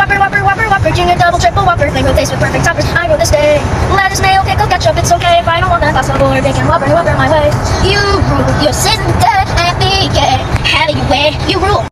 Whopper, Whopper, Whopper, Whopper, Junior Double, Triple Whopper, Flamingo taste with perfect toppers, I wrote this day. Lettuce, mayo, pickle, ketchup, it's okay if I don't want that Possible or bacon, Whopper, Whopper, my way. You rule, you're sitting there at me. How you wear? You rule.